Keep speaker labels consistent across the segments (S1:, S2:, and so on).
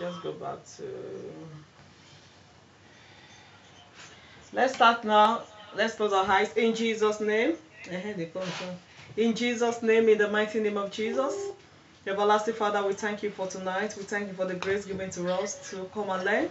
S1: Just go back to. Let's start now. Let's close our eyes in Jesus' name. In Jesus' name, in the mighty name of Jesus. Everlasting Father, we thank you for tonight. We thank you for the grace given to us to come and learn.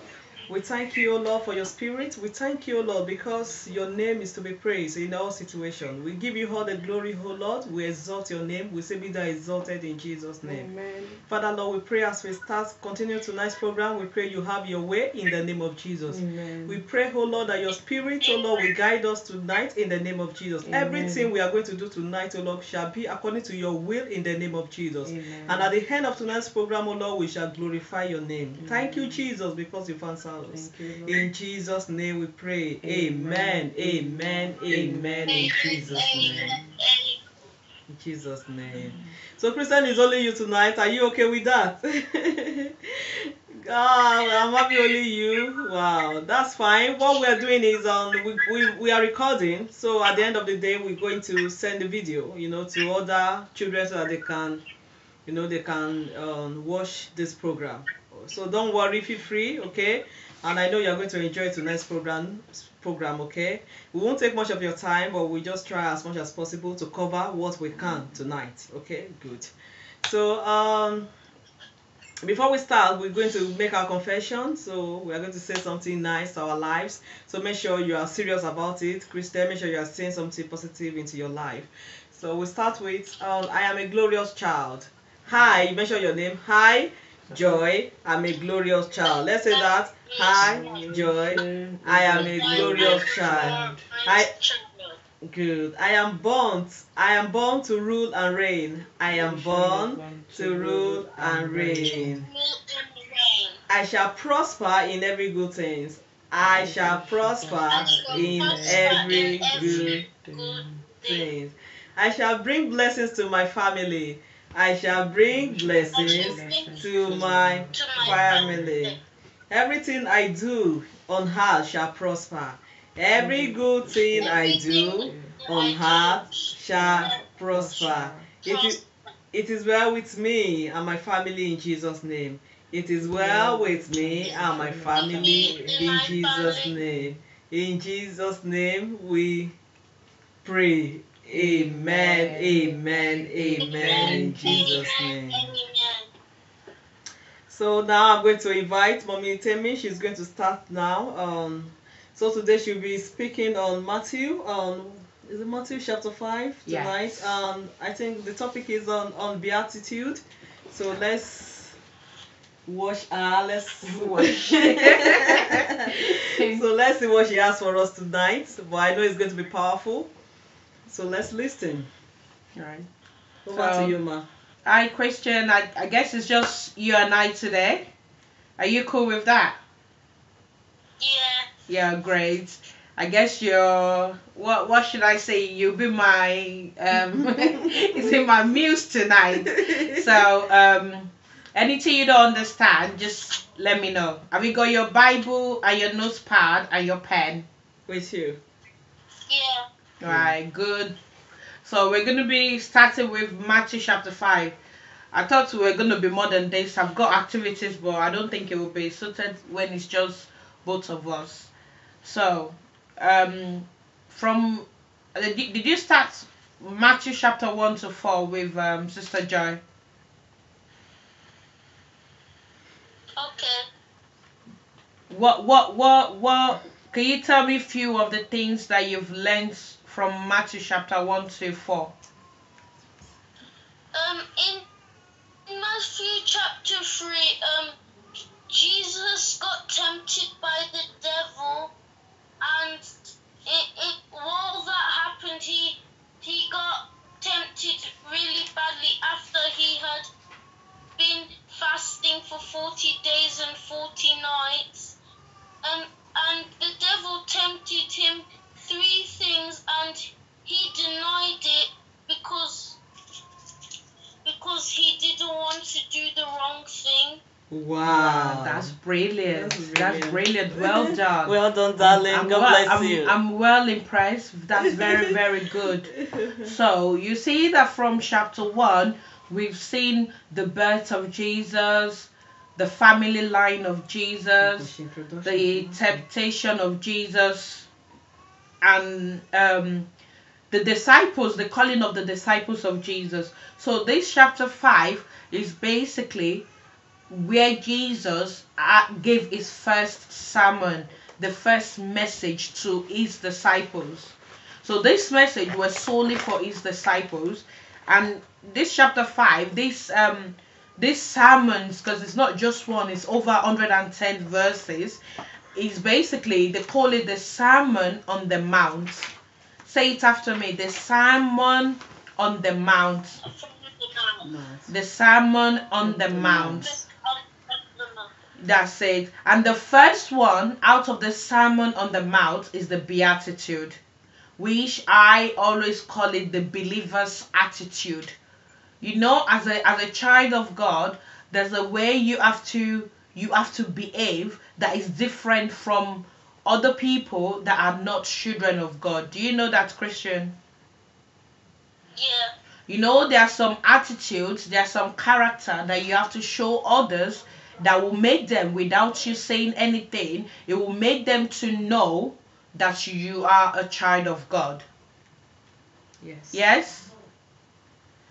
S1: We thank you, O Lord, for your spirit. We thank you, O Lord, because your name is to be praised in all situations. We give you all the glory, O Lord. We exalt your name. We say, Be thou exalted in Jesus' name.
S2: Amen.
S1: Father, Lord, we pray as we start, continue tonight's program. We pray you have your way in the name of Jesus.
S2: Amen.
S1: We pray, O Lord, that your spirit, O Lord, will guide us tonight in the name of Jesus.
S2: Amen.
S1: Everything we are going to do tonight, O Lord, shall be according to your will in the name of Jesus.
S2: Amen.
S1: And at the end of tonight's program, O Lord, we shall glorify your name. Thank you, Jesus, because you've answered us.
S2: Thank you,
S1: In Jesus' name we pray.
S2: Amen.
S1: Amen. Amen. Amen. In Jesus' name. In Jesus' name. So, Christian, is only you tonight. Are you okay with that? God, I'm happy only you. Wow, that's fine. What we're doing is um we, we, we are recording. So at the end of the day, we're going to send the video, you know, to other children so that they can, you know, they can um, watch this program. So don't worry, feel free, okay? And I know you're going to enjoy tonight's program. Program, okay? We won't take much of your time, but we just try as much as possible to cover what we can tonight. Okay, good. So um before we start we're going to make our confession so we are going to say something nice to our lives so make sure you are serious about it christian make sure you are saying something positive into your life so we start with um, i am a glorious child hi you mention your name hi joy i'm a glorious child. Let's say that. Hi joy. I am a glorious child. I- good. I am born i am born to rule and reign. I am born to rule and reign. I shall prosper in every good things. I shall prosper in every good things. I shall bring blessings to my family. I shall bring blessings to my family. Everything I do on earth shall prosper. Every good thing I do on earth shall prosper. It is, it is well with me and my family in Jesus' name. It is well with me and my family in Jesus' name. In Jesus' name we pray. Amen. Amen. Amen. In Jesus' name. So now I'm going to invite Mommy Temi. She's going to start now. Um, so today she'll be speaking on Matthew. Um, is it Matthew chapter five tonight?
S2: Yes.
S1: Um, I think the topic is on on beatitude. So let's watch her. Let's watch. so let's see what she has for us tonight. But I know it's going to be powerful. So let's listen.
S2: Right.
S1: Over
S2: So-
S1: to you, ma.
S2: Hi, Christian. I, I guess it's just you and I today. Are you cool with that?
S3: Yeah.
S2: Yeah, great. I guess you're what what should I say? You'll be my um is it my muse tonight. So um anything you don't understand, just let me know. Have you got your Bible and your notepad and your pen?
S1: with you.
S3: Yeah.
S2: Right, good. So we're gonna be starting with Matthew chapter five. I thought we were gonna be more than this. I've got activities, but I don't think it will be suited when it's just both of us. So, um, from uh, did you- did you start Matthew chapter one to four with um, Sister Joy?
S3: Okay.
S2: What what what what? Can you tell me a few of the things that you've learned from Matthew chapter one to four?
S3: Um, in Matthew chapter three, um, Jesus got tempted by the devil, and it, it while that happened, he he got tempted really badly after he had been fasting for forty days and forty nights. Um, and the devil tempted him three things, and he denied it because because he didn't want to do the wrong thing.
S1: Wow.
S2: That's brilliant.
S1: That's
S2: That's
S1: brilliant.
S2: brilliant. Well done.
S1: Well done, darling.
S2: I'm
S1: God
S2: well,
S1: bless
S2: I'm,
S1: you.
S2: I'm well impressed. That's very, very good. So you see that from chapter one, we've seen the birth of Jesus, the family line of Jesus, the temptation of Jesus, and um, the disciples, the calling of the disciples of Jesus. So this chapter five is basically where Jesus uh, gave his first sermon, the first message to his disciples. So this message was solely for his disciples, and this chapter five, this um, this sermons, because it's not just one, it's over 110 verses. Is basically they call it the Sermon on the Mount. Say it after me: the Sermon on the Mount. The Sermon on the Mount. That's it. And the first one out of the Sermon on the Mount is the Beatitude, which I always call it the believer's attitude. You know, as a as a child of God, there's a way you have to you have to behave that is different from other people that are not children of God. Do you know that, Christian?
S3: Yeah.
S2: You know, there are some attitudes, there are some character that you have to show others that will make them, without you saying anything, it will make them to know that you are a child of God.
S1: Yes.
S2: Yes?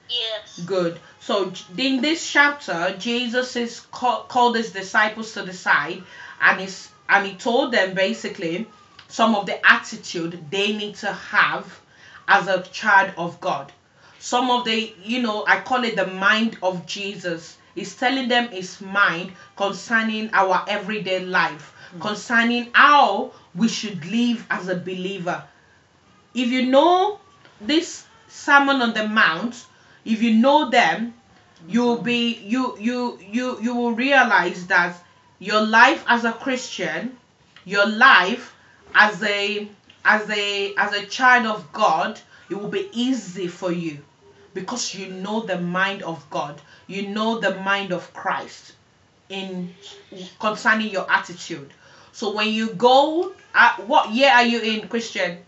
S3: Yes.
S2: Good. So in this chapter, Jesus is call, called his disciples to the side, and he's and he told them basically some of the attitude they need to have as a child of God. Some of the, you know, I call it the mind of Jesus. He's telling them his mind concerning our everyday life, hmm. concerning how we should live as a believer. If you know this Sermon on the Mount, if you know them, you'll be you you you you will realize that your life as a Christian, your life as a as a as a child of God, it will be easy for you because you know the mind of God. You know the mind of Christ in concerning your attitude. So when you go at what year are you in Christian?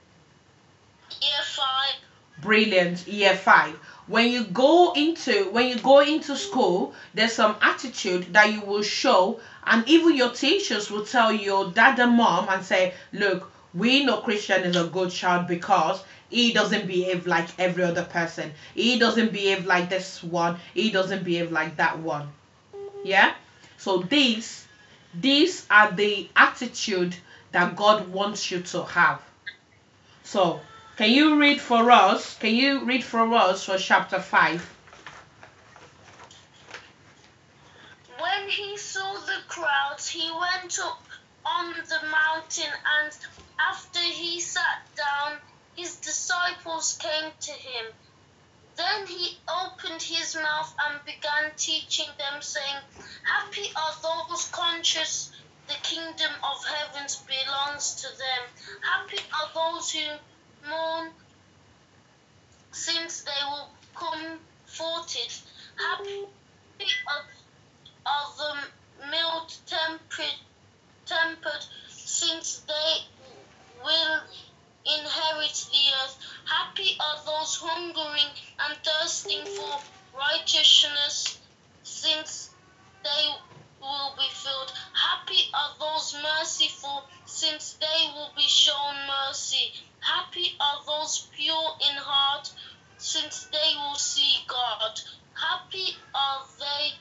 S3: Year five.
S2: brilliant year five when you go into when you go into school there's some attitude that you will show and even your teachers will tell your dad and mom and say look we know christian is a good child because he doesn't behave like every other person. He doesn't behave like this one. He doesn't behave like that one. Yeah? So these these are the attitude that god wants you to have. So, can you read for us? Can you read for us for chapter 5?
S3: When he saw the crowds, he went up on the mountain, and after he sat down, his disciples came to him. Then he opened his mouth and began teaching them, saying, Happy are those conscious the kingdom of heavens belongs to them. Happy are those who mourn, since they will comforted. Happy are, are the mild tempered, tempered, since they will inherit the earth. Happy are those hungering and thirsting for righteousness, since they will be filled. Happy are those merciful, since they will be shown mercy. Happy are those pure in heart, since they will see God. Happy are they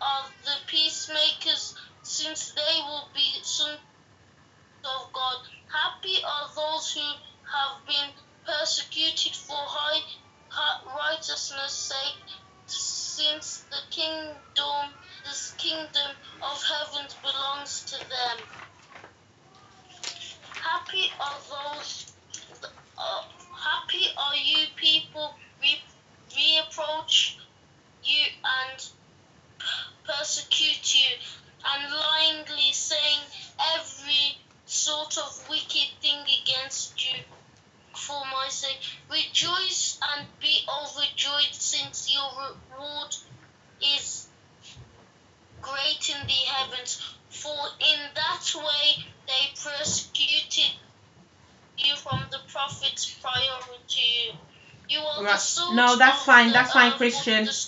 S3: are the peacemakers, since they will be sons of God. Happy are those who have been persecuted for high righteousness' sake, since the kingdom this kingdom of heaven belongs to them. Happy are those, uh, happy are you people re- reapproach you and persecute you, and lyingly saying every sort of wicked thing against you for my sake. Rejoice and be overjoyed, since your reward is great in the heavens, for in that way they persecuted you from the prophets prior to you. You are the
S2: Right.
S3: salt
S2: No, that's fine, that's fine, Christian.
S3: the-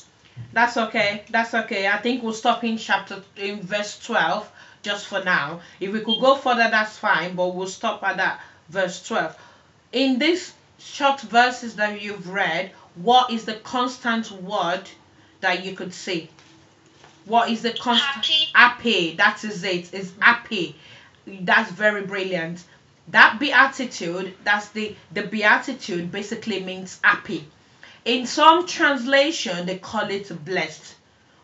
S2: That's okay. That's okay. I think we'll stop in chapter in verse 12 just for now. If we could go further, that's fine, but we'll stop at that verse 12. In these short verses that you've read, what is the constant word that you could see? What is the constant?
S3: Happy.
S2: Happy. That is it. It's happy. That's very brilliant. That beatitude, that's the the beatitude basically means happy. In some translation, they call it blessed.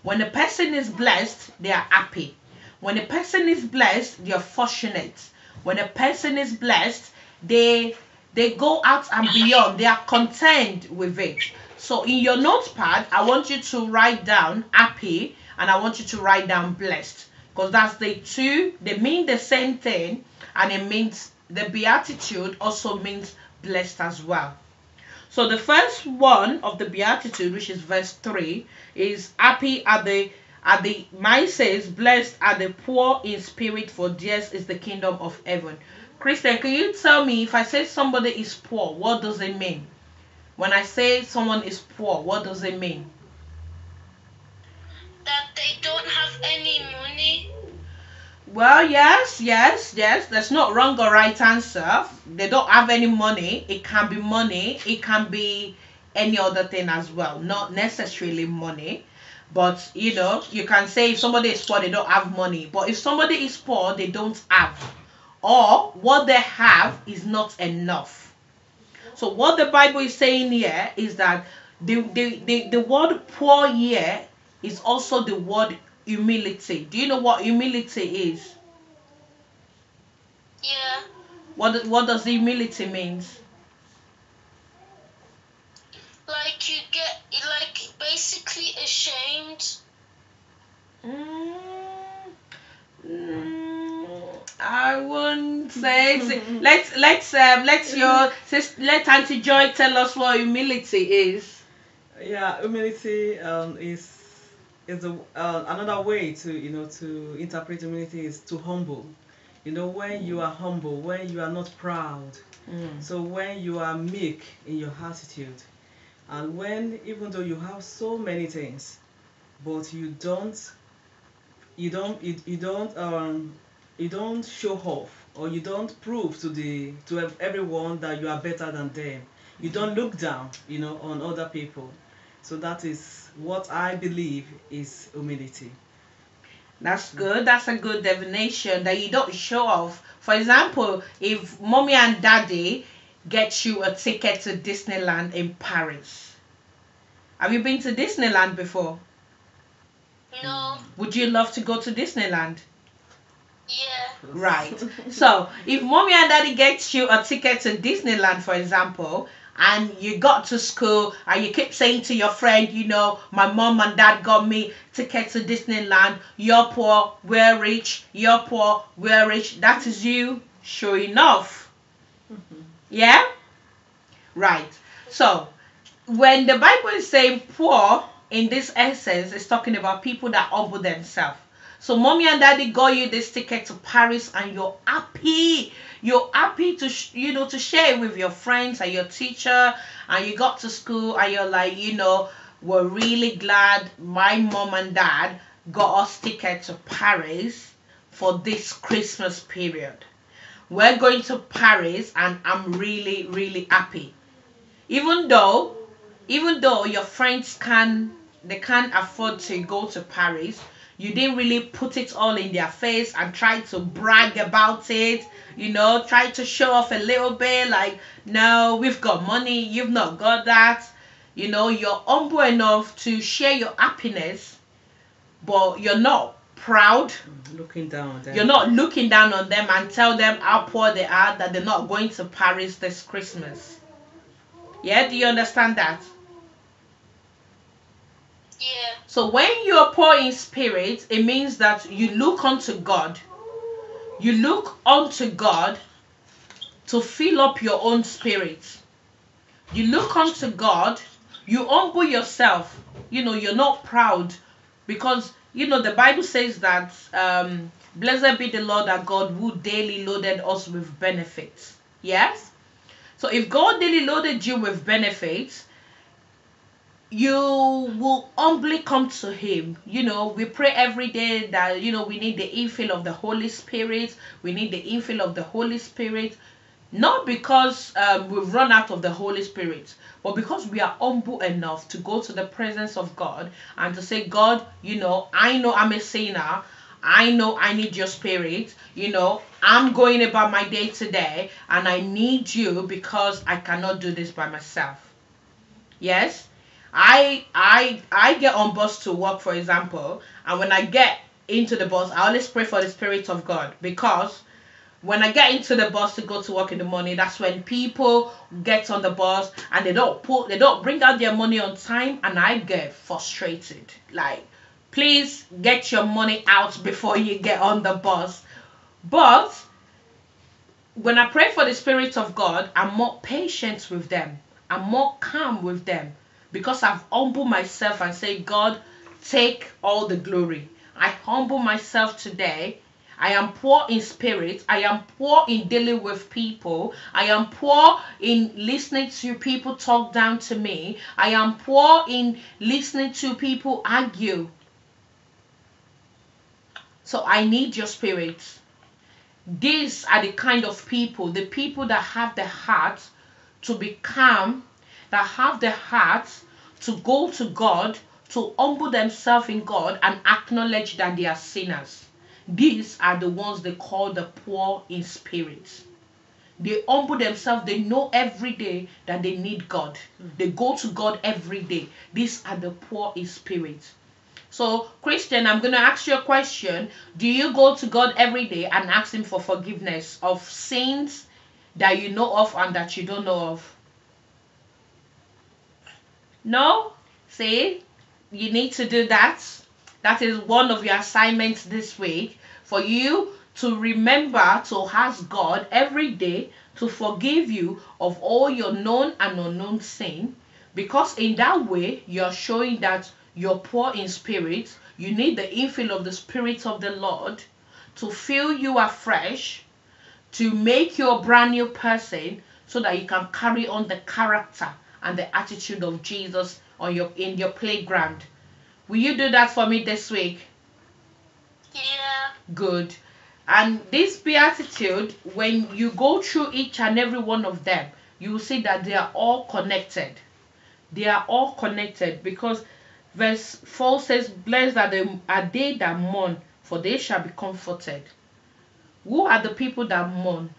S2: When a person is blessed, they are happy. When a person is blessed, they are fortunate. When a person is blessed, they they go out and beyond. They are content with it. So in your notepad, I want you to write down happy and I want you to write down blessed because that's the two. They mean the same thing, and it means the beatitude also means blessed as well. So the first one of the beatitude, which is verse three, is happy are the are the mine says blessed are the poor in spirit, for theirs is the kingdom of heaven. Christian, can you tell me if I say somebody is poor, what does it mean? When I say someone is poor, what does it mean?
S3: That they don't have any money.
S2: Well, yes, yes, yes. There's not wrong or right answer. They don't have any money. It can be money. It can be any other thing as well. Not necessarily money. But you know, you can say if somebody is poor, they don't have money. But if somebody is poor, they don't have. Or what they have is not enough. So what the Bible is saying here is that the the, the, the word poor here is also the word humility. Do you know what humility is?
S3: Yeah.
S2: What what does humility means?
S3: Like you get like basically ashamed.
S2: Mm, mm, I wouldn't say. it's- let's let's um let's your sis, let Auntie Joy tell us what humility is.
S1: Yeah, humility um, is is a, uh, another way to you know to interpret humility is to humble. You know when you are humble, when you are not proud,
S2: Mm.
S1: so when you are meek in your attitude, and when even though you have so many things, but you don't, you don't, you, you don't, um, you don't show off or you don't prove to the to ev- everyone that you are better than them. You don't look down, you know, on other people. So that is what I believe is humility.
S2: That's good. That's a good definition that you don't show off. For example, if mommy and daddy get you a ticket to Disneyland in Paris. Have you been to Disneyland before?
S3: No.
S2: Would you love to go to Disneyland?
S3: Yeah.
S2: Right. So if mommy and daddy gets you a ticket to Disneyland, for example, and you got to school and you keep saying to your friend, you know, my mom and dad got me tickets to Disneyland, you're poor, we're rich, you're poor, we're rich. That is you showing off. Mm-hmm. Yeah? Right. So when the Bible is saying poor in this essence, it's talking about people that humble themselves. So mommy and daddy got you this ticket to Paris and you're happy. You're happy to you know to share it with your friends and your teacher and you got to school and you're like, you know, we're really glad my mom and dad got us ticket to Paris for this Christmas period. We're going to Paris and I'm really really happy. Even though even though your friends can they can't afford to go to Paris, you didn't really put it all in their face and try to brag about it, you know, try to show off a little bit like, no, we've got money, you've not got that. You know, you're humble enough to share your happiness, but you're not proud.
S1: Looking down on them.
S2: You're not looking down on them and tell them how poor they are that they're not going to Paris this Christmas. Yeah, do you understand that?
S3: Yeah.
S2: So when you are poor in spirit, it means that you look unto God. You look unto God to fill up your own spirit. You look unto God, you humble yourself. You know, you're not proud because you know the Bible says that um blessed be the Lord our God who daily loaded us with benefits. Yes? So if God daily loaded you with benefits, you will humbly come to him you know we pray every day that you know we need the infill of the holy spirit we need the infill of the holy spirit not because um, we've run out of the holy spirit but because we are humble enough to go to the presence of god and to say god you know i know i'm a sinner I know I need your spirit. You know, I'm going about my day today and I need you because I cannot do this by myself. Yes? I I I get on bus to work for example, and when I get into the bus, I always pray for the spirit of God because when I get into the bus to go to work in the morning, that's when people get on the bus and they don't put they don't bring out their money on time and I get frustrated. Like please get your money out before you get on the bus. But when I pray for the Spirit of God, I'm more patient with them. I'm more calm with them because I've humbled myself and say, God, take all the glory. I humble myself today. I am poor in spirit. I am poor in dealing with people. I am poor in listening to people talk down to me. I am poor in listening to people argue. So I need your spirit. These are the kind of people, the people that have the heart to be calm, that have the heart to go to God, to humble themselves in God and acknowledge that they are sinners. These are the ones they call the poor in spirit. They humble themselves, they know every day that they need God. They go to God every day. These are the poor in spirit. So, Christian, I'm going to ask you a question. Do you go to God every day and ask Him for forgiveness of sins that you know of and that you don't know of? No? See, you need to do that. That is one of your assignments this week for you to remember to ask God every day to forgive you of all your known and unknown sin because in that way you're showing that you're poor in spirit, you need the infill of the Spirit of the Lord to fill you afresh, to make you a brand new person, so that you can carry on the character and the attitude of Jesus on your in your playground. Will you do that for me this week?
S3: Yeah.
S2: Good. And this beatitude, when you go through each and every one of them, you will see that they are all connected. They are all connected because Verse 4 says, Blessed are, they, are they that mourn, for they shall be comforted. Who are the people that mourn?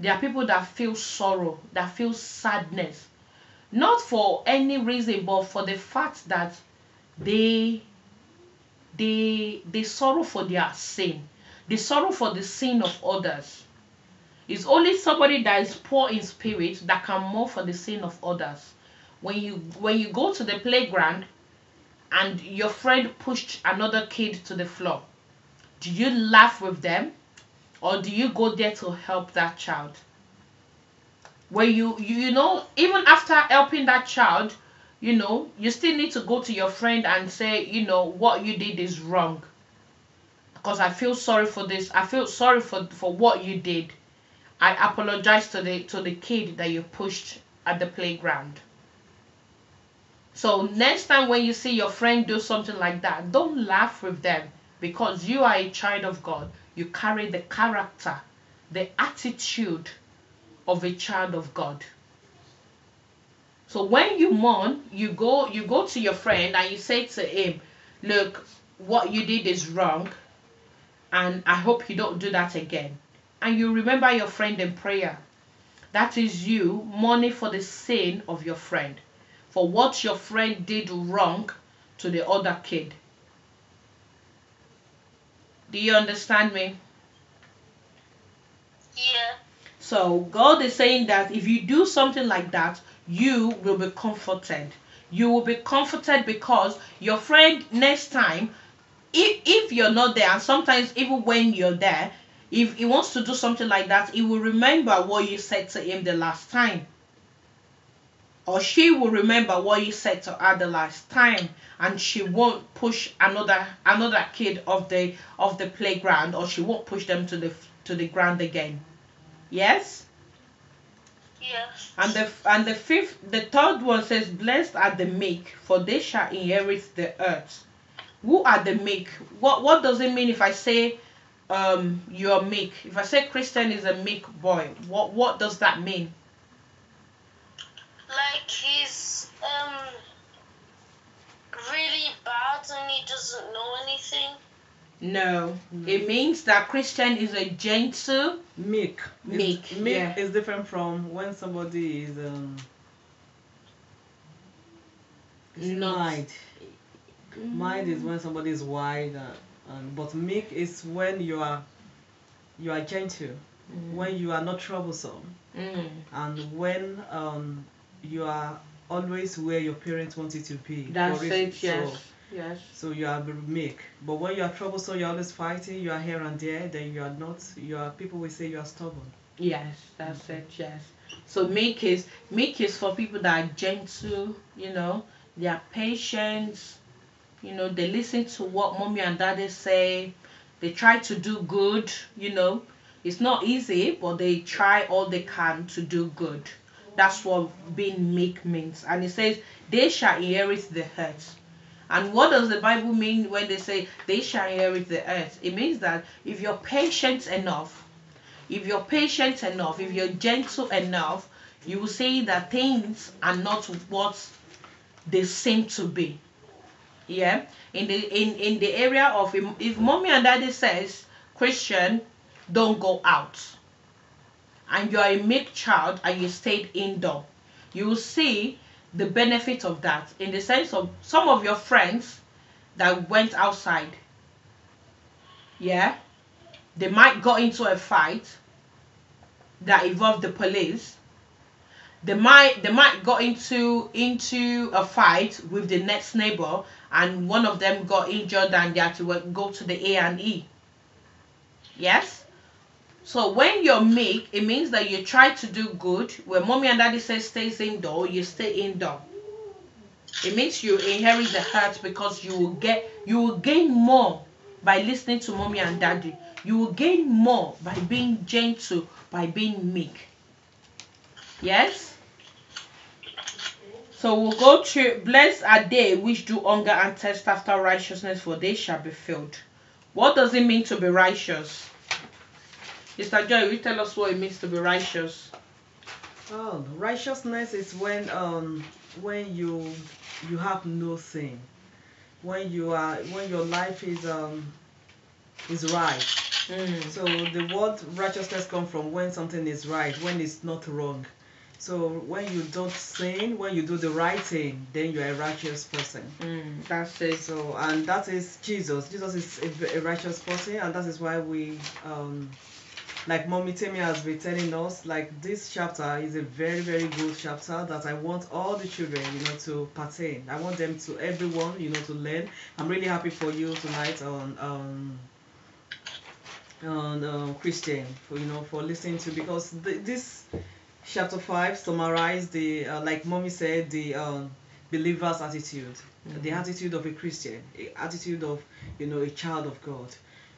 S2: They are people that feel sorrow, that feel sadness. Not for any reason, but for the fact that they they they sorrow for their sin. They sorrow for the sin of others. It's only somebody that is poor in spirit that can mourn for the sin of others. When you when you go to the playground and your friend pushed another kid to the floor, do you laugh with them or do you go there to help that child? Where you, you, you know, even after helping that child, you know, you still need to go to your friend and say, you know, what you did is wrong. Because I feel sorry for this. I feel sorry for, for what you did. I apologize to the to the kid that you pushed at the playground. So next time when you see your friend do something like that, don't laugh with them because you are a child of God. You carry the character, the attitude of a child of God. So when you mourn, you go you go to your friend and you say to him, "Look, what you did is wrong, and I hope you don't do that again." And you remember your friend in prayer. That is you mourning for the sin of your friend for what your friend did wrong to the other kid. Do you understand me?
S3: Yeah.
S2: So God is saying that if you do something like that, you will be comforted. You will be comforted because your friend next time, if, if you're not there, and sometimes even when you're there, if he wants to do something like that, he will remember what you said to him the last time or she will remember what you said to her the last time and she won't push another another kid of the of the playground or she won't push them to the to the ground again yes
S3: Yes.
S2: And the and the fifth, the third one says, "Blessed are the meek, for they shall inherit the earth." Who are the meek? What what does it mean if I say, um, you're meek? If I say Christian is a meek boy, what what does that mean?
S3: Like he's um really bad and he doesn't know anything.
S2: No, it means that Christian is a gentle.
S1: Meek.
S2: Meek,
S1: Meek
S2: yeah.
S1: is different from when somebody is um.
S2: Not-
S1: Mild. Mild is when somebody is wide, uh, and but meek is when you are, you are gentle,
S2: Mm.
S1: when you are not troublesome,
S2: Mm.
S1: and when um you are always where your parents want you to be.
S2: That's it.
S1: it-
S2: Yes.
S1: So,
S2: Yes.
S1: so you are meek. But when you are troublesome, you're always fighting. You are here and there. Then you are not. You are. People will say you are stubborn.
S2: Yes, that's it. Yes. So meek is meek is for people that are gentle. You know, they are patient. You know, they listen to what mommy and daddy say. They try to do good. You know, it's not easy, but they try all they can to do good. That's what being meek means. And it says they shall inherit the earth. And what does the Bible mean when they say they shall inherit the earth? It means that if you're patient enough, if you're patient enough, if you're gentle enough, you will see that things are not what they seem to be. Yeah. In the in in the area of if, mommy and daddy says Christian, don't go out, and you're a meek child and you stayed indoor, you will see the benefit of that in the sense of some of your friends that went outside. Yeah. They might got into a fight that involved the police. They might they might got into into a fight with the next neighbor and one of them got injured and they had to uh, go to the A and E. Yes? So when you're meek, it means that you try to do good. When mommy and daddy says stays indoor, you stay indoor. It means you inherit the heart because you will get you will gain more by listening to mommy and daddy. You will gain more by being gentle, by being meek. Yes? So we'll go to blessed are they which do hunger and thirst after righteousness, for they shall be filled. What does it mean to be righteous? Mr. Joy, will you tell us what it means to be righteous?
S1: Oh, righteousness is when um when you you have no sin, when you are when your life is um is right.
S2: Mm.
S1: So the word righteousness comes from when something is right, when it's not wrong. So when you don't sin, when you do the right thing, then you're a righteous person.
S2: Mm, that's it.
S1: So and that is Jesus. Jesus is a righteous person, and that is why we um like Mommy Temi has been telling us, like this chapter is a very, very good chapter that I want all the children, you know, to pertain. I want them to everyone, you know, to learn. I'm really happy for you tonight on um on um, Christian for you know for listening to because th- this chapter five summarize the uh, like Mommy said the um believer's attitude, the
S2: Mhm.
S1: attitude of a Christian, a attitude of you know a child of God.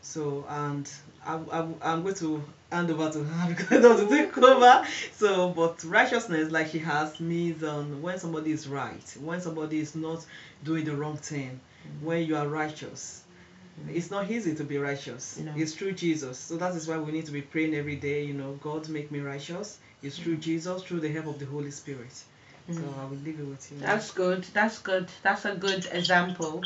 S1: So and I, I'm, I'm going to hand over to her because I don't want to take over. So, but righteousness, like she has, means um, when somebody is right, when somebody is not doing the wrong thing, when you are righteous. It's not easy to be righteous.
S2: No.
S1: It's through Jesus. So that is why we need to be praying every day. You know, God make me righteous. It's through Jesus, through the help of the Holy Spirit. So
S2: Mhm.
S1: I will leave it with you.
S2: That's good. That's good. That's a good example.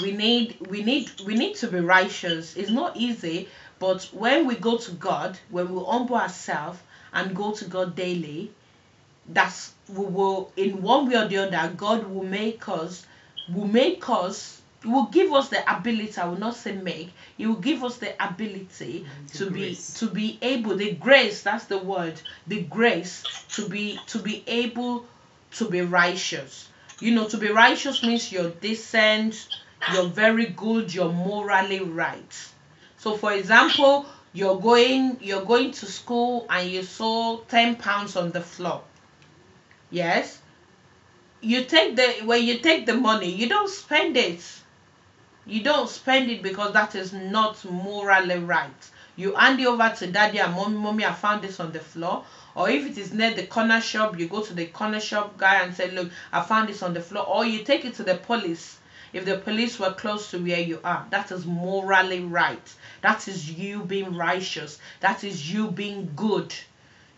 S2: We need we need we need to be righteous. It's not easy, but when we go to God, when we humble ourselves and go to God daily, that's we will in one way or the other, God will make us will make us he will give us the ability, I will not say make, he will give us the ability
S1: The
S2: to
S1: grace.
S2: be to be able the grace, that's the word, the grace to be to be able to be righteous. You know, to be righteous means you're decent, you're very good, you're morally right. So for example, you're going you're going to school and you saw 10 pounds on the floor. Yes? You take the when you take the money, you don't spend it. You don't spend it because that is not morally right. you hand it over to daddy and mommy mommy i found this on the floor or if it is near the corner shop you go to the corner shop guy and say look i found this on the floor or you take it to the police if the police were close to where you are that is morally right. That is you being righteous. That is you being good.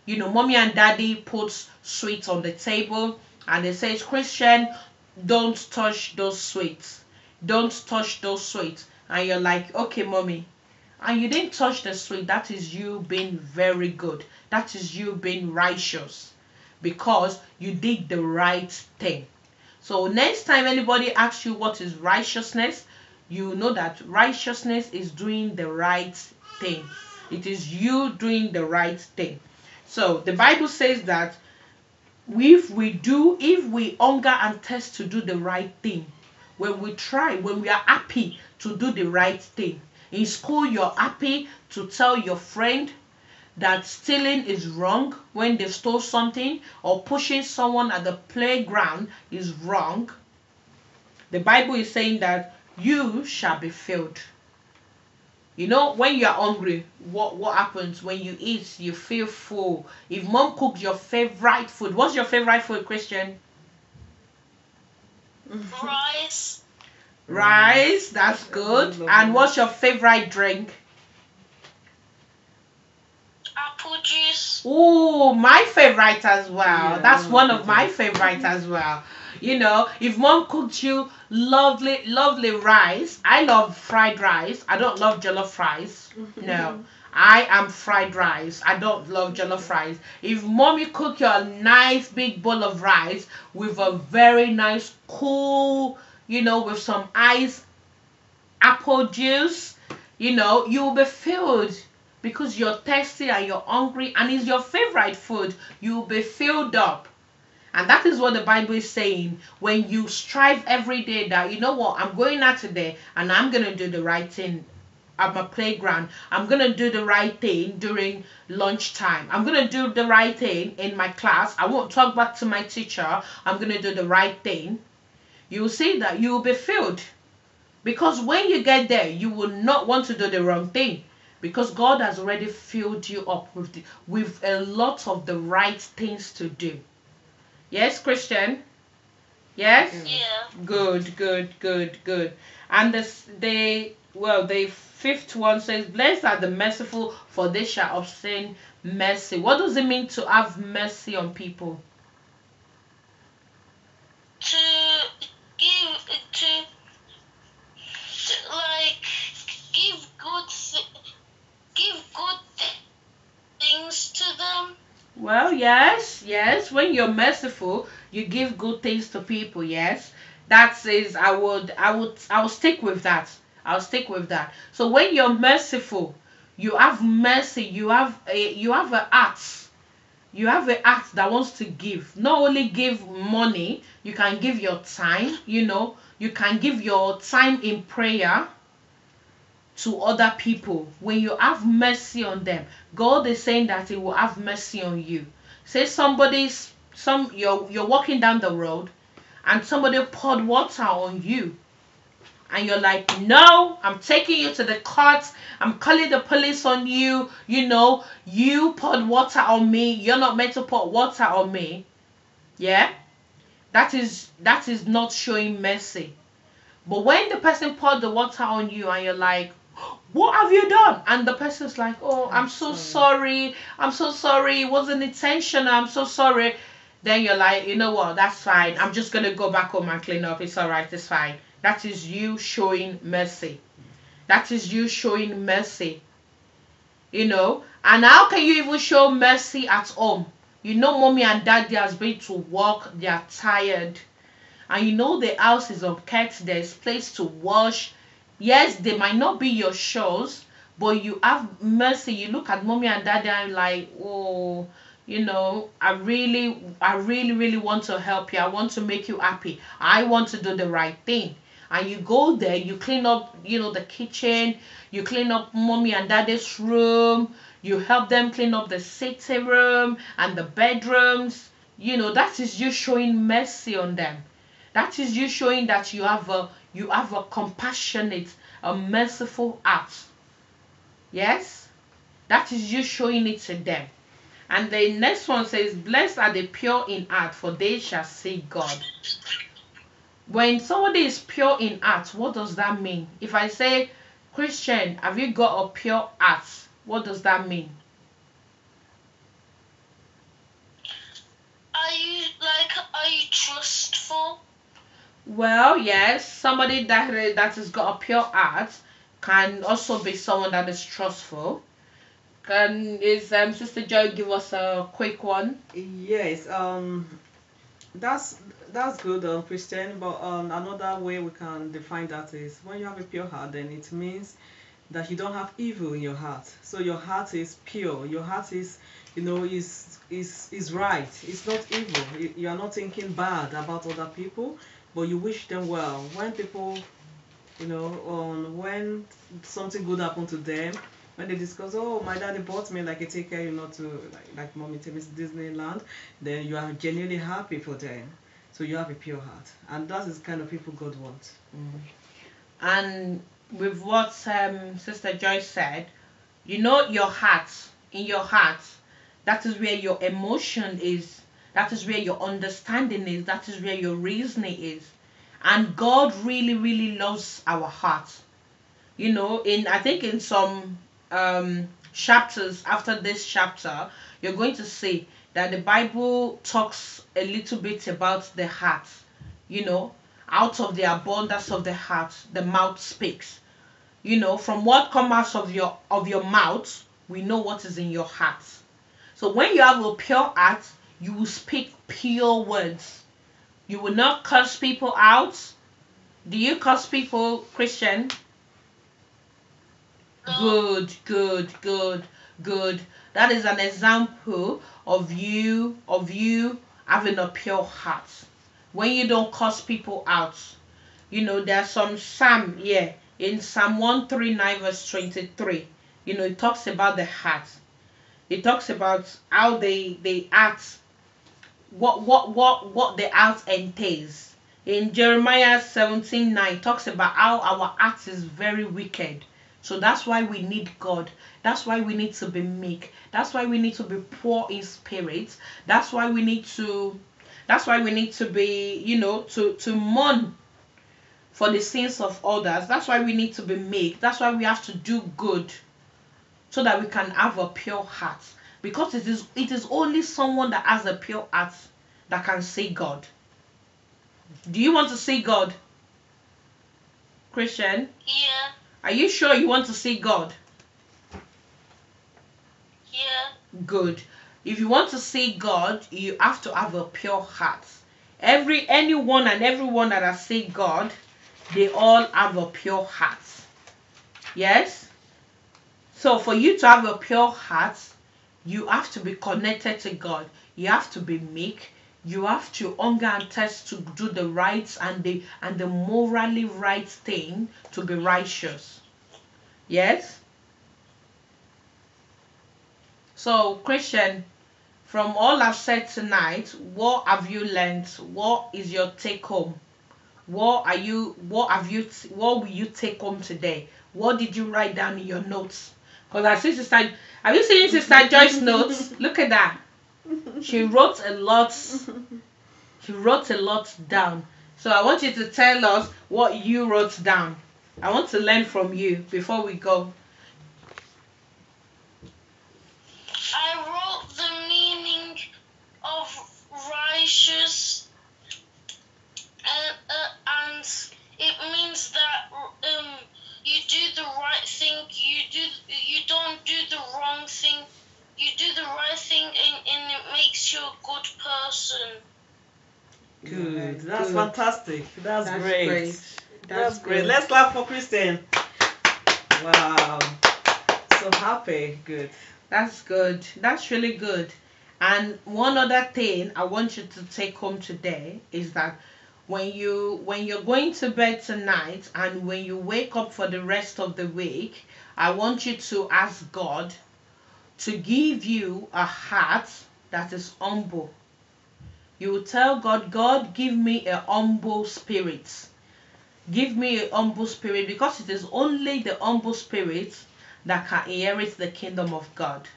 S2: You know mommy and daddy puts sweets on the table and they say christian don't touch those sweets. Don't touch those sweets. And you're like okay mommy. And you didn't touch the sweet. That is you being very good. That is you being righteous. Because you did the right thing so next time anybody asks you what is righteousness you know that righteousness is doing the right thing. It is you doing the right thing. So the bible says that if we do if we hunger and thirst to do the right thing when we try when we are happy to do the right thing in school you're happy to tell your friend that stealing is wrong when they stole something or pushing someone at the playground is wrong. The bible is saying that you shall be filled. You know when you're hungry what what happens? When you eat you feel full. If mom cooks your favorite food what's your favorite food christian?
S3: Rice.
S2: rice that's good. and what's your favorite drink
S3: Apple juice.
S2: Oh, my favorite as well.
S1: Yeah,
S2: That's
S1: one
S2: one
S1: of
S2: of
S1: my
S2: my favorite as well. You know, if mom cooked you lovely, lovely rice, I love fried rice. I don't love jollof rice. Mm-hmm. No. I am fried rice. I don't love jollof rice. If mommy cook you a nice big bowl of rice with a very nice cool, you know, with some ice apple juice, you know, you will be filled because you're thirsty and you're hungry and it's your favorite food. You will be filled up. And that is what the Bible is saying. When you strive every day that, you know what, I'm going out today and I'm going to do the right thing at my playground. I'm going to do the right thing during lunchtime. I'm going to do the right thing in my class. I won't talk back to my teacher. I'm going to do the right thing. You will see that you will be filled. Because when you get there, you will not want to do the wrong thing. Because God has already filled you up with, the, with a lot of the right things to do. Yes, Christian? Yes?
S3: Yeah.
S2: Good, good, good, good. And this the well, the fifth one says, Blessed are the merciful, for they shall obtain mercy. What does it mean to have mercy on people?
S3: To give to, to like give good thi- give good thi- things to them.
S2: Well, yes, yes. When you're merciful, you give good things to people. Yes, that says I would, I would, I'll stick with that. I'll stick with that. So when you're merciful, you have mercy. You have a, you have a heart. You have a heart that wants to give. Not only give money, you can give your time. You know, you can give your time in prayer to other people when you have mercy on them god is saying that he will have mercy on you. Say somebody's some you're you're walking down the road and somebody poured water on you and you're like no i'm taking you to the court i'm calling the police on you. You know you poured water on me. You're not meant to pour water on me. Yeah? That is that is not showing mercy. But when the person poured the water on you and you're like what have you done? And the person's like, oh, I'm so sorry. I'm so sorry. It wasn't intentional. I'm so sorry. Then you're like, you know what? That's fine. I'm just going to go back home and clean up. It's all right. It's fine. That is you showing mercy. That is you showing mercy. You know? And how can you even show mercy at home? You know, mommy and daddy has been to work. They are tired. And you know the house is unkept. There's place to wash yes they might not be your shows but you have mercy. You look at mommy and daddy and like oh you know i really i really really want to help you. I want to make you happy. I want to do the right thing. And you go there you clean up you know the kitchen. You clean up mommy and daddy's room. You help them clean up the sitting room and the bedrooms. You know that is you showing mercy on them. That is you showing that you have a you have a compassionate a merciful heart yes That is you showing it to them. And the next one says, Blessed are the pure in heart, for they shall see God. When somebody is pure in heart, what does that mean? If I say, Christian, have you got a pure heart? What does that mean?
S3: Are you like are you trustful?
S2: Well, yes, somebody that that has got a pure heart can also be someone that is trustful. Can is um Sister Joy give us a quick one?
S1: Yes, um, that's that's good, um, Christian. But um, another way we can define that is when you have a pure heart, then it means that you don't have evil in your heart. So your heart is pure. Your heart is, you know, is is is right. It's not evil. You, you are not thinking bad about other people, but you wish them well. When people, you know, um, when something good happened to them, when they discuss, oh, my daddy bought me like a ticket, you know, to like, like mommy to Miss Disneyland, then you are genuinely happy for them. So you have a pure heart, and that is the kind of people God wants.
S2: And with what um, Sister Joyce said, you know your heart, in your heart, that is where your emotion is, that is where your understanding is, that is where your reasoning is. And God really, really loves our heart. You know, in I think in some um chapters after this chapter, you're going to see that the Bible talks a little bit about the heart. You know, out of the abundance of the heart, the mouth speaks. You know, from what comes out of your of your mouth, we know what is in your heart. So when you have a pure heart, you will speak pure words. You will not curse people out. Do you curse people, Christian?
S3: No.
S2: Good, good, good, good. That is an example of you of you having a pure heart. When you don't curse people out. You know, there's some psalm here in Psalm 139 verse 23. You know, it talks about the heart. It talks about how they they act what what what what the heart entails. In Jeremiah 17 9 talks about how our heart is very wicked. So that's why we need God. That's why we need to be meek. That's why we need to be poor in spirit. That's why we need to that's why we need to be, you know, to to mourn for the sins of others. That's why we need to be meek. That's why we have to do good so that we can have a pure heart. Because it is it is only someone that has a pure heart that can see God. Do you want to see God? Christian,
S3: Yeah,
S2: are you sure you want to see God?
S3: yeah.
S2: Good. If you want to see God, you have to have a pure heart. Every anyone and everyone that has seen God, they all have a pure heart. Yes? So for you to have a pure heart, you have to be connected to God. You have to be meek. You have to hunger and test to do the right and the and the morally right thing to be righteous. Yes? So Christian, from all I've said tonight, what have you learned? What is your take home? What are you what have you what will you take home today? What did you write down in your notes? Because I see sister have you seen sister Joyce notes? Look at that. She wrote a lot she wrote a lot down. So I want you to tell us what you wrote down. I want to learn from you before we go.
S3: I wrote the meaning of righteous, uh, uh, and it means that um you do the right thing. You do you don't do the wrong thing. You do the right thing, and, and it makes you a good person.
S1: Good. That's
S2: good.
S1: fantastic. That's,
S2: That's
S1: great.
S2: great.
S1: That's, great.
S2: good.
S1: Let's clap for Kristen. Wow. So happy. Good.
S2: That's good. That's really good. And one other thing I want you to take home today is that when you when you're going to bed tonight and when you wake up for the rest of the week, I want you to ask God to give you a heart that is humble. You will tell God, God, give me a humble spirit. Give me a humble spirit because it is only the humble spirit that can inherit the kingdom of God.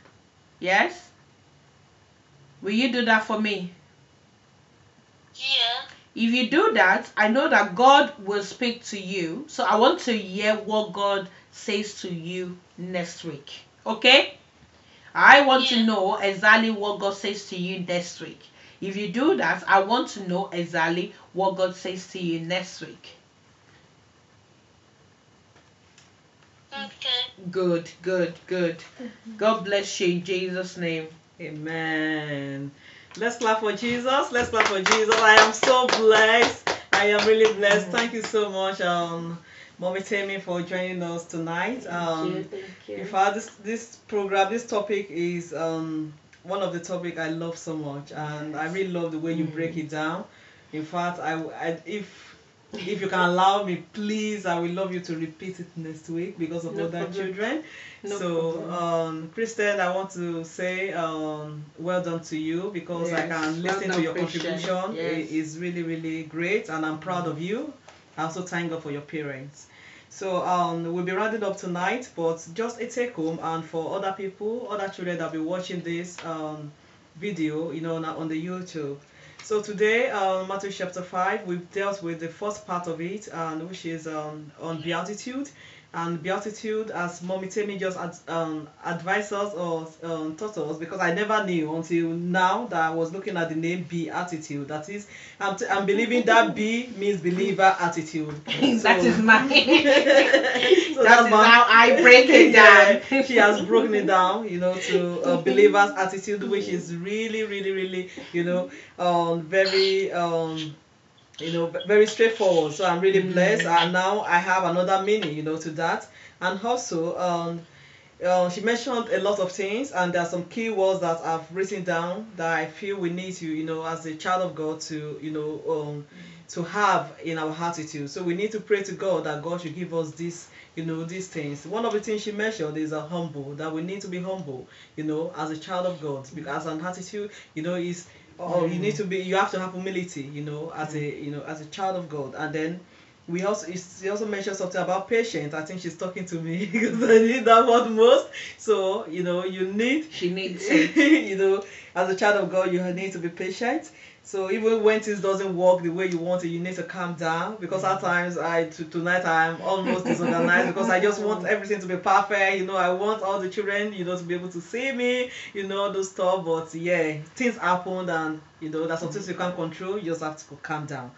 S2: Yes? Will you do that for me?
S3: Yeah.
S2: If you do that, I know that God will speak to you. So I want to hear what God says to you next week. Okay? I want to know exactly what God says to you next week. If you do that, I want to know exactly what God says to you next week.
S3: Okay.
S2: Good, good, good. God bless you in Jesus' name.
S1: Amen. Let's clap for Jesus. Let's clap for Jesus. I am so blessed. I am really blessed. Thank you so much, um, Mommy Temi, for joining us tonight. Thank Um, in fact, this this program, this topic is um one of the topic I love so much, and I really love the way you break it down. In fact, I, I if if you can allow me, please, I will love you to repeat it next week because of
S2: No
S1: other
S2: problem.
S1: children.
S2: No
S1: so,
S2: problem.
S1: um, Kristen, I want to say um, well done to you because I
S2: Yes,
S1: can
S2: well
S1: listen to your
S2: Christian.
S1: contribution.
S2: Yes.
S1: It is really, really great, and I'm proud of you. Also thank God for your parents. So um, we'll be rounding up tonight, but just a take home, and for other people, other children that will be watching this um, video, you know, on, on the YouTube. So today, um, Matthew chapter 5, we've dealt with the first part of it, and which is um, on beatitude. And beatitude, as Mommy Temi just ad, um, advised us or um, taught us, because I never knew until now that I was looking at the name beatitude. That is, I'm, t- I'm believing that B means believer attitude.
S2: that is my.
S1: So
S2: that
S1: that's
S2: is
S1: my-
S2: how I break it down.
S1: Yeah, she has broken it down, you know, to a believer's attitude, which is really, really, really, you know, um, very, um, you know, very straightforward. So I'm really blessed, and now I have another meaning, you know, to that, and also, um, uh, she mentioned a lot of things, and there are some key words that I've written down that I feel we need to, you know, as a child of God, to, you know, um, to have in our attitude. So we need to pray to God that God should give us this, you know, these things. One of the things she mentioned is a humble, that we need to be humble, you know, as a child of God, because an attitude, you know, is oh, you need um, to be, you have to have humility, you know, as a, you know, as a child of God, and then we also she also mentioned something about patience. I think she's talking to me because I need that word most. So you know, you need
S2: She needs it.
S1: you know, as a child of God, you need to be patient. So even when things doesn't work the way you want it, you need to calm down because at times I to, tonight I'm almost disorganized because I just want everything to be perfect. You know, I want all the children, you know, to be able to see me, you know, those stuff. But yeah, things happen and you know that's some things you can't control. You just have to calm down.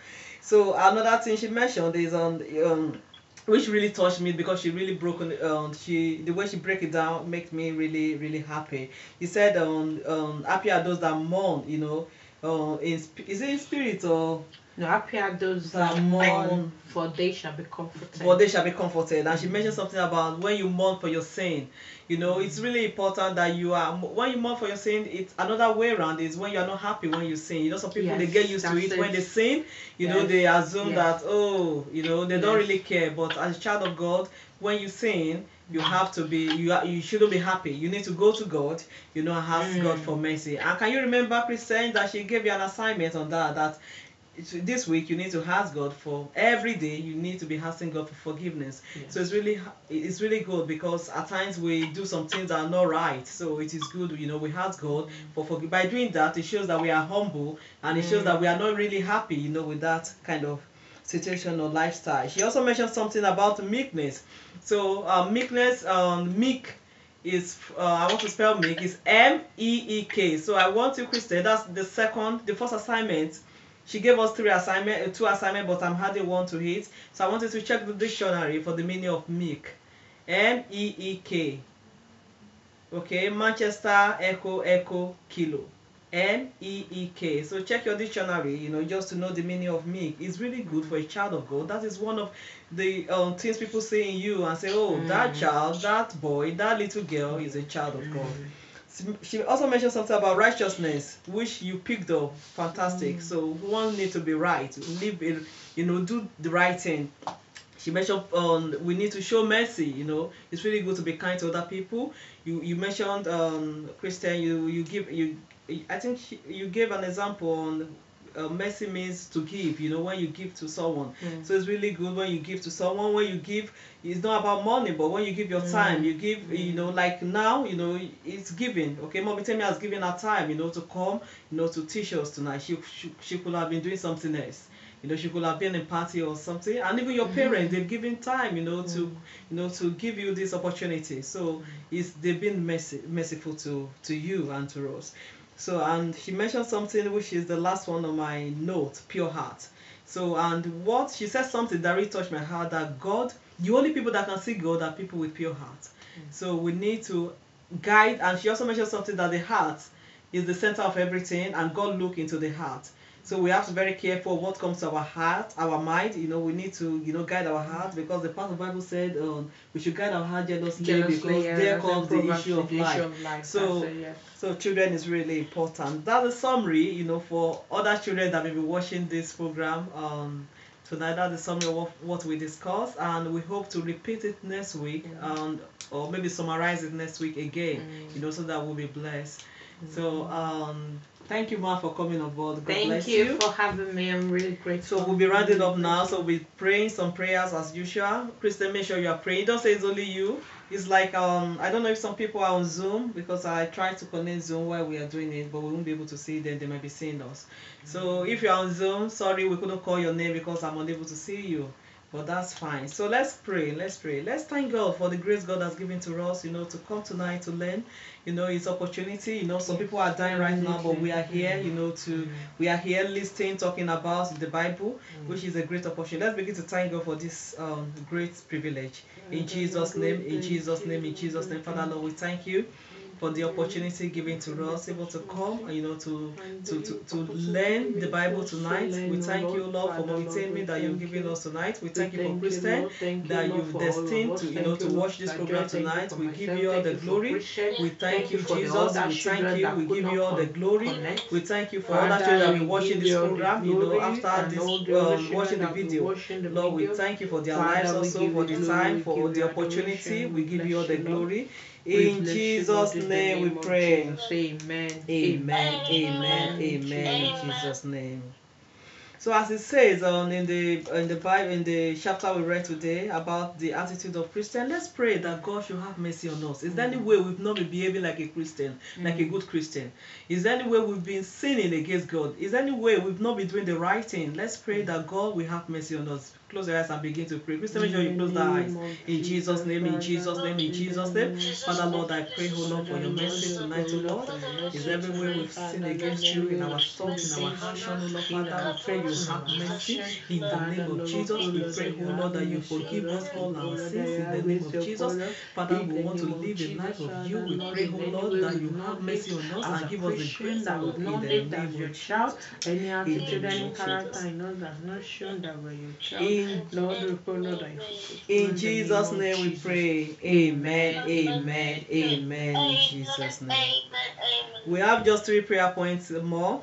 S1: So another thing she mentioned is on um, which really touched me because she really broke on um, she the way she break it down makes me really really happy. He said um, um happy are those that mourn, you know, uh, in is it in spirit or
S2: No, happy are those
S1: That
S2: that mourn, for they shall be comforted.
S1: for they shall be comforted. And she mentioned something about when you mourn for your sin. You know, it's really important that you are when you mourn for your sin. It's another way around is when you are not happy when you sin. You know, some people they get used to it,
S2: it.
S1: when they sin. You know, they assume
S2: yes.
S1: that oh, you know, they don't really care. But as a child of God, when you sin, you have to be you are, you shouldn't be happy. You need to go to God. You know, ask
S2: Mm.
S1: God for mercy. And can you remember Chris saying that she gave you an assignment on that that this week you need to ask God for every day you need to be asking God for forgiveness.
S2: Yes.
S1: So it's really it's really good because at times we do some things that are not right. So it is good, you know, we ask God for forgive. By doing that, it shows that we are humble and it shows
S2: Mm.
S1: that we are not really happy, you know, with that kind of situation or lifestyle. She also mentioned something about meekness. So um, meekness, um, meek is uh, I want to spell meek is M E E K. So I want you, Kristen. That's the second, the first assignment. She gave us three assignment, uh, two assignment, but I'm adding one to it. So I wanted to check the dictionary for the meaning of meek. M E E K. Okay, Manchester Echo Echo Kilo. M E E K. So check your dictionary, you know, just to know the meaning of meek. It's really good for a child of God. That is one of the um, things people say in you and say, oh, that
S2: Mm.
S1: child, that boy, that little girl is a child of God. She also mentioned something about righteousness, which you picked up. Fantastic.
S2: Mm.
S1: So one need to be right, live, in, you know, do the right thing. She mentioned um, we need to show mercy. You know, it's really good to be kind to other people. You you mentioned um, Christian. You you give you. I think she, you gave an example on uh, mercy means to give. You know, when you give to someone,
S2: Mm.
S1: so it's really good when you give to someone. When you give, it's not about money, but when you give your time,
S2: Mm.
S1: you give. You know, like now, you know, it's giving. Okay, Mommy Temi has given her time. You know, to come. You know, to teach us tonight. She she, she could have been doing something else. You know, she could have been in party or something. And even your parents, they've given time. You know, to you know to give you this opportunity. So it's they've been mercy, merciful to to you and to us. So and she mentioned something which is the last one on my note, pure heart. So and what she said something that really touched my heart that God, the only people that can see God are people with pure heart. Mm. So we need to guide and she also mentioned something that the heart is the center of everything and God look into the heart. So we have to be very careful what comes to our heart, our mind. You know, we need to, you know, guide our heart because the part of the Bible said um, we should guide our heart jealously,
S2: Jealously,
S1: because
S2: yeah,
S1: there comes the issue of
S2: the issue
S1: life.
S2: of life.
S1: So-
S2: That's it, yes.
S1: So children is really important. That's a summary, you know, for other children that may be watching this program. Um, tonight that's the summary of what, we discussed, and we hope to repeat it next week,
S2: Yeah.
S1: and or maybe summarize it next week again,
S2: Mm.
S1: you know, so that we'll be blessed. So um, thank you, Ma, for coming on board. God
S2: Thank
S1: bless
S2: you, for having me. I'm really grateful.
S1: So we'll be rounding up now. So we're praying some prayers as usual. Kristen, make sure you are praying. Don't say it's only you. It's like um I don't know if some people are on Zoom because I tried to connect Zoom while we are doing it, but we won't be able to see them. They might be seeing us. So if you're on Zoom, sorry we couldn't call your name because I'm unable to see you. But that's fine. So let's pray. Let's pray. Let's thank God for the grace God has given to us, you know, to come tonight to learn. You know, it's opportunity. You know, some people are dying right now, but we are here, mm-hmm. you know, to mm-hmm. we are here listening, talking about the Bible, mm-hmm. which is a great opportunity. Let's begin to thank God for this um, great privilege. In Jesus' name, in Jesus' name, in Jesus' name, Father Lord, we thank you for the opportunity given to us, able to come, you know, to to, to, to learn the Bible tonight. We thank you, Lord, for maintaining that you're giving us tonight. We thank you for Christian that you've destined to, you know, to watch this program tonight. We give you all the glory. We thank you, Jesus. We thank you. We give you all the glory. We thank you for all that children that have been watching this program, you know, after this, um, watching the video. Lord, we thank you for their lives also, for the time, for the opportunity. We give you all the glory. In Jesus' name we pray.
S2: Amen.
S1: Amen, amen, amen, in Jesus' name. So as it says on in the in the Bible in the chapter we read today about the attitude of Christian, let's pray that God should have mercy on us. Is there any mm. way we've not been behaving like a Christian, like a mm. good Christian? Is there any way we've been sinning against God? Is there any way we've not been doing the right thing? Let's pray mm. that God will have mercy on us. Close your eyes and begin to pray. Please make sure you close the eyes. In Jesus' name, in Jesus' name, in Jesus' name. Father Lord, I pray, oh Lord, for your mercy tonight, oh Lord. Is everywhere we've sinned against you in our thoughts, in our action, oh Lord, Father, we pray you have mercy. In the name of Jesus, we pray, oh Lord, that you forgive us all our sins in the name of Jesus. Father, we want to live a life of you. We pray, oh Lord, that you have mercy on us and give us the grace,
S2: that
S1: oh
S2: we've not lived as your child. Any attitude, any character in us that's not shown that we're your child.
S1: In
S2: Lord, we pray, Lord, that you forgive us
S1: In Jesus' name we pray. Amen. Amen. Amen. In Jesus' name. We have just three prayer points more.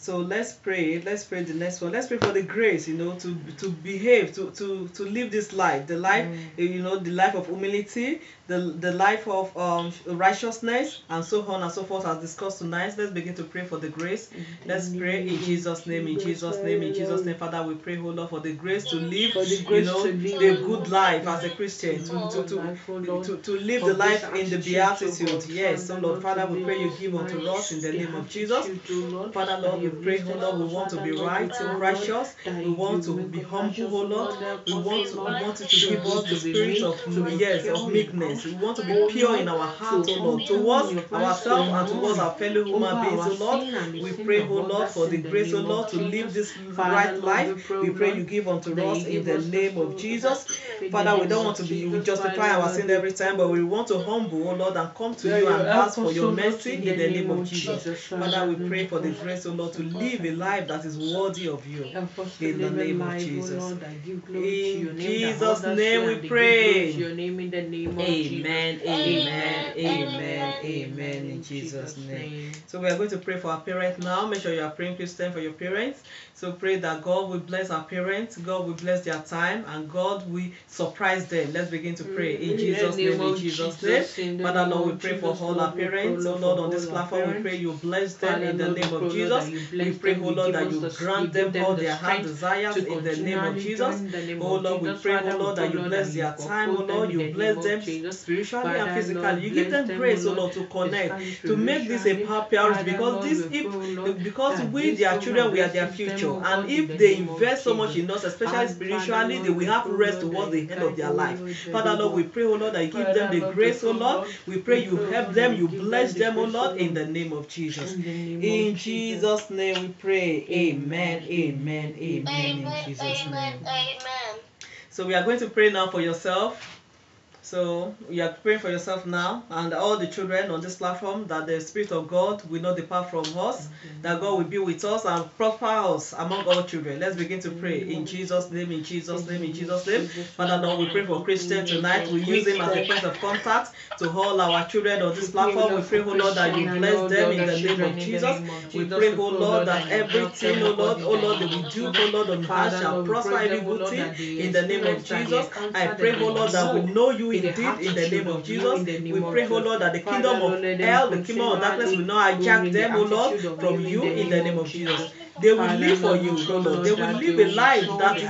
S1: So let's pray. Let's pray the next one. Let's pray for the grace, you know, to to behave, to to to live this life, the life, eh, you know, the life of humility, the the life of um righteousness, and so on and so forth, as discussed tonight. Let's begin to pray for the grace. Let's pray in Jesus' name, in Jesus' name, in Jesus' name, Father. We pray, oh Lord, for the grace to live,
S2: the
S1: you know,
S2: to live
S1: the good life as a Christian, to to to to, to live the life in the beatitude. Yes, so Lord, Father, we pray you give unto us in the name of Jesus. Father, Lord, we pray, oh Lord, we want to be right righteous. We want to be humble, oh Lord. We want to, we want you to give us the
S2: be
S1: spirit of yes, of meekness. We want to be
S2: oh
S1: pure in our heart,
S2: to
S1: oh Lord, towards ourselves and
S2: oh
S1: towards our fellow human beings, oh Lord.
S2: sin and the
S1: We pray,
S2: of
S1: oh Lord, for the grace, oh
S2: name
S1: Lord, to live this right life.
S2: we pray,
S1: We
S2: oh
S1: pray
S2: Lord,
S1: you give unto us in the name of Jesus. Father, we don't want to be we justify our sin every time, but we want to humble, oh Lord, and come to you and ask for your
S2: oh
S1: mercy in the name of Jesus. Father, we pray for the grace, oh Lord, to live a life that is worthy of you.
S2: Help us to
S1: In the name of
S2: oh
S1: Jesus.
S2: Lord, that give glory to
S1: In
S2: your name. that
S1: Jesus' name we
S2: and they give
S1: pray.
S2: your name in the name of
S1: Amen, Amen, amen, amen, amen, in Jesus' name. So we are going to pray for our parents now. Make sure you are praying Christian for your parents. So pray that God will bless our parents, God will bless their time, and God will surprise them. Let's begin to pray in Jesus' name. In Jesus' name. Father Lord, we pray for all our parents. Oh
S2: Lord,
S1: on this platform, we pray you bless them in the name of Jesus. We pray, oh Lord, that you oh
S2: the-
S1: grant them all their heart desires in the name of Jesus.
S2: join the name
S1: Oh Lord, we pray, oh Lord, that you bless their time, oh Lord, you bless them. Spiritually and physically. You give them
S2: them,
S1: grace,
S2: oh
S1: oh Lord, to connect, to make this a
S2: spiritually.
S1: power priority because this
S2: we
S1: if
S2: pray, Lord,
S1: because we their children we are their future and if they invest so much in us especially spiritually they will have rest towards the end of their life father lord we pray oh lord that you give them the grace
S2: we
S1: oh lord
S2: Lord,
S1: we pray you help them you
S2: you give them
S1: bless them oh
S2: grace, oh
S1: lord in the name of jesus
S2: In the name
S1: in
S2: of Jesus.
S1: jesus name we pray amen
S2: Amen.
S1: amen amen in
S3: Amen,
S1: jesus
S3: amen,
S1: name
S3: amen.
S1: so we are going to pray now for yourself. So you are praying for yourself now and all the children on this platform that the Spirit of God will not depart from us, that God will be with us and prosper us among all children. Let's begin to pray in Jesus' name, in Jesus' name, in Jesus' name. Father Lord, we pray for Christian tonight. We use him as a point of contact to all our children on this platform. We pray, oh Lord, that you bless them in the name of Jesus. We pray, oh Lord, that everything, oh Lord, oh Lord, that we do, oh Lord, on earth shall prosper every good thing in the name of Jesus. I pray, oh Lord, that we know you indeed in the name of Jesus. We pray, oh Lord, that the kingdom of hell, the kingdom of darkness will not hijack them, oh Lord, from you in the name of Jesus. They will live for you, They will live a life that is,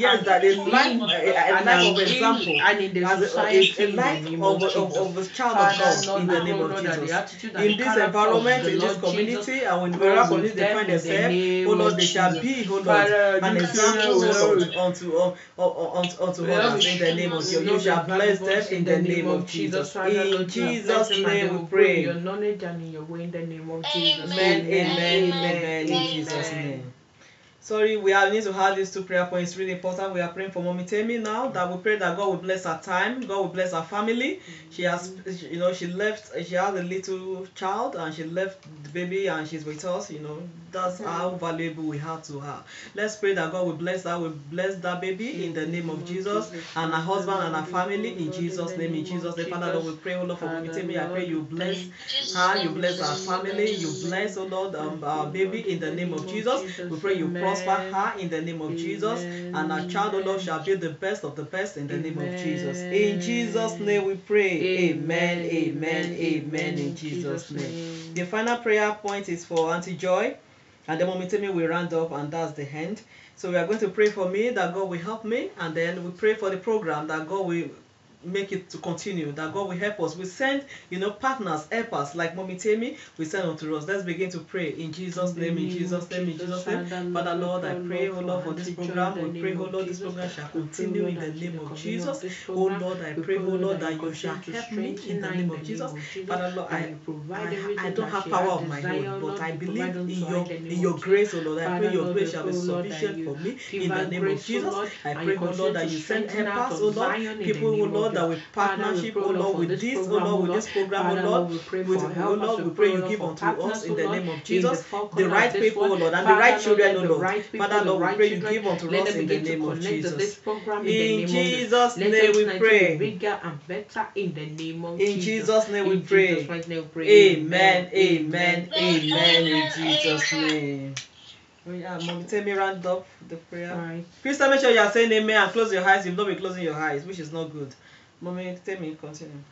S1: yes, that eh, eh, a life, a, a life of example,
S2: and in the
S1: as a, a, life of,
S2: of
S1: of, a child of God in the name of
S2: Lord, that the
S1: Jesus. In this environment, in this community, and when wherever community they find
S2: in the
S1: themselves, oh Lord, they shall be, oh Lord, an example, oh unto, un- un- unto, unto others in the name of Jesus. You shall bless them in the name of Jesus. In
S2: you have blessed
S1: Jesus'
S2: them and they
S1: name we
S2: will grow in
S1: pray.
S2: your knowledge and in your way in the name of Jesus.
S1: Amen, amen,
S3: Amen.
S1: Amen, in
S3: Amen.
S1: Jesus' name. Sorry, we are need to have these two prayer points really important. We are praying for Mommy Temi now that we pray that God will bless her time, God will bless her family. She has, you know, she left, she has a little child and she left the baby and she's with us. You know, that's how valuable we have to her. Let's pray that God will bless her, will bless that baby in the name of Jesus and her husband and her family in Jesus' name. In Jesus' name, Father Lord, we pray, oh Lord, for Mommy Temi. I pray you bless her, you bless her family, you bless, oh Lord, um, our baby in the name of Jesus. We pray you prosper her in the name of Jesus, and our child, oh Lord, shall be the best of the best in the name of Jesus. In Jesus' name we pray. Amen, amen, amen, in Jesus' name. The final prayer point is for Auntie Joy, and then Temi will round up, and that's the end. So we are going to pray for me that God will help me, and then we pray for the program that God will make it to continue that god will help us. We send you know partners helpers like mommy Temi we send unto us. Let's begin to pray in jesus name in jesus name in jesus name. Father lord i pray oh lord for this program. we oh oh pray oh lord this program shall continue in the name of jesus. oh lord i pray oh lord that you shall help me in the name of jesus. father lord i I, I don't have power of my own, but I believe in your in your grace, O oh Lord. I pray your grace shall be sufficient for me in the name of Jesus. I pray, O Lord, that you send helpers, O Lord, people, O Lord, that with partnership, O Lord, with this, O Lord, with this program, O Lord, with O Lord, we pray you give unto us in the name of Jesus the right people, O Lord, and the right children, O Lord. Father, Lord, we pray you give unto us in the name of Jesus. In Jesus' name we pray.
S2: Bigger and better in the name of
S1: Jesus' we
S2: In. Jesus' name we pray.
S1: Amen, amen, amen in Jesus' name. Oh yeah, Mommy, tell me round up the prayer.
S2: Alright.
S1: Krista, make sure you are saying amen and close your eyes. You've not been closing your eyes, which is not good. Mommy, Temi, continue.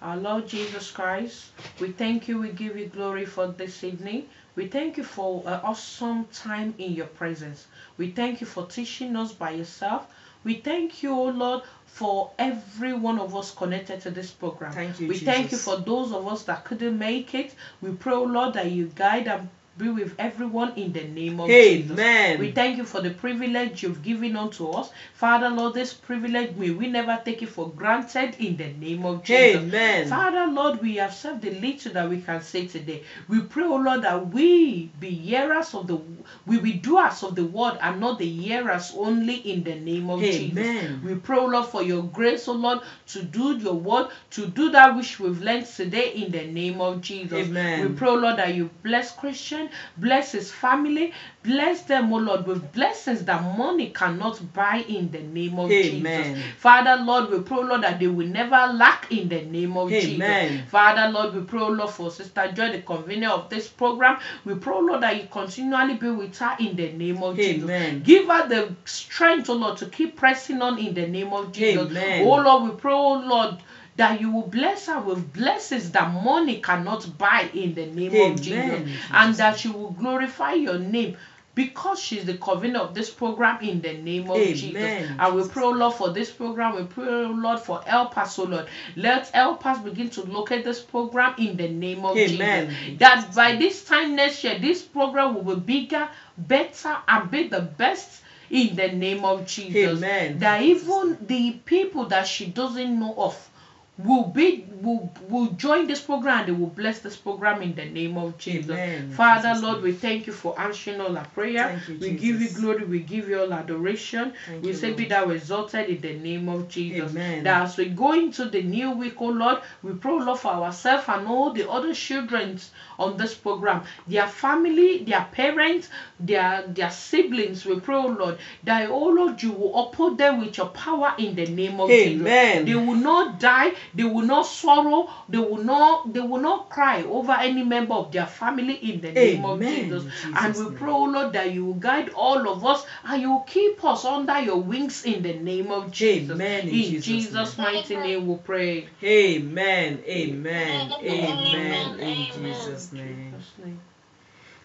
S2: Our Lord Jesus Christ, we thank you, we give you glory for this evening. We thank you for an awesome time in your presence. We thank you for teaching us by yourself. We thank you, O Lord, for every one of us connected to this program.
S1: Thank you,
S2: we thank you for those of us that couldn't make it. We pray, O Lord, that you guide and be with everyone in the name of Jesus.
S1: Amen.
S2: We thank you for the privilege you've given unto us. Father, Lord, this privilege may we never take it for granted in the name of Jesus.
S1: Amen.
S2: Father, Lord, we have served the little that we can say today. We pray, oh Lord, that we be hearers of the we be doers of the word and not the hearers only in the name of Jesus.
S1: Amen.
S2: We pray, oh Lord, for your grace, oh Lord, to do your word, to do that which we've learned today in the name of Jesus.
S1: Amen.
S2: We pray, oh Lord, that you bless Christian children, bless his family, bless them, oh Lord, with blessings that money cannot buy in the name of
S1: Amen.
S2: Jesus. Father, Lord, we pray, Lord, that they will never lack in the name of
S1: Amen.
S2: Jesus. Father, Lord, we pray, Lord, for Sister Joy, the convener of this program. We pray, Lord, that you continually be with her in the name of
S1: Amen.
S2: Jesus. Give her the strength, oh Lord, to keep pressing on in the name of Jesus.
S1: Amen.
S2: Oh Lord, we pray, oh Lord, that you will bless her with blessings that money cannot buy in the name
S1: Amen.
S2: of Jesus. And that she will glorify your name. Because she's the convener of this program in the name of
S1: Amen.
S2: Jesus. And we pray, oh Lord, for this program. We pray, oh Lord, for help us, oh Lord. Let help us begin to locate this program in the name of
S1: Amen.
S2: Jesus. That by this time next year, this program will be bigger, better, and be the best in the name of Jesus.
S1: Amen.
S2: That even the people that she doesn't know of will be will will join this program and they will bless this program in the name of Jesus.
S1: Amen.
S2: Father,
S1: Jesus'
S2: Lord, we thank you for answering all our prayer.
S1: You,
S2: we give you glory, we give you all adoration.
S1: Thank
S2: we
S1: you,
S2: say be
S1: Lord.
S2: thou exalted in the name of Jesus.
S1: Amen.
S2: That as we go into the new week, oh Lord, we pray, Lord, for ourselves and all the other children on this program, their family, their parents, their their siblings. We pray, oh Lord, that oh Lord, you will uphold them with your power in the name of
S1: Amen.
S2: Jesus. They will not die, they will not sorrow, they will not they will not cry over any member of their family in the name of
S1: Amen.
S2: Jesus. And we pray, oh Lord, that you will guide all of us and you will keep us under your wings in the name of Jesus.
S1: Amen. In
S2: In
S1: Jesus'
S2: Jesus' mighty name we pray.
S1: Amen. Amen. Amen.
S3: Amen.
S1: In Jesus' name.
S2: Jesus' name.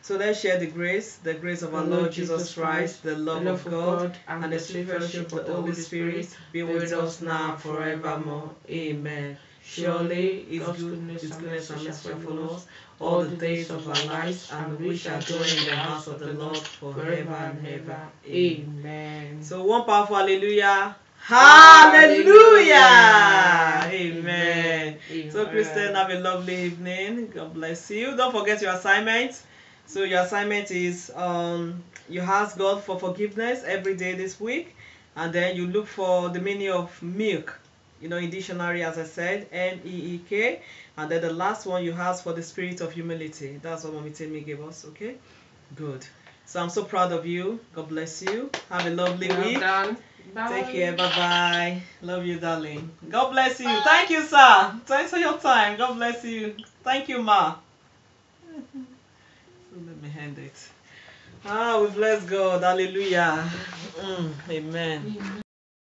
S1: So let's share the grace, the grace of our Lord Jesus Christ, the love of God, and the sweet fellowship of the Holy Spirit be with us now forevermore. Amen. Surely His
S2: goodness
S1: His
S2: and
S1: goodness and
S2: mercy
S1: mercy
S2: shall
S1: shall
S2: follow us
S1: all the days of our lives, and we shall dwell in the house of the Lord
S2: forever and
S1: and
S2: ever. Amen.
S1: So one powerful hallelujah.
S2: Hallelujah.
S1: Hallelujah. Amen. So,
S2: Amen.
S1: Christian, have a lovely evening. God bless you. Don't forget your assignment. So, your assignment is um, you ask God for forgiveness every day this week, and then you look for the meaning of milk. You know, in dictionary, as I said, M E E K, and then the last one you ask for the spirit of humility. That's what Mommy Temi gave us. Okay, good. So I'm so proud of you. God bless you. Have a lovely
S2: Well
S1: week.
S2: done. Bye.
S1: Take care. Bye bye. Love you, darling. God bless you. Thank you, sir. Thanks for your time. God bless you. Thank you, ma. Let me hand it. Ah, we bless God. Hallelujah. Mm, amen.
S2: Amen.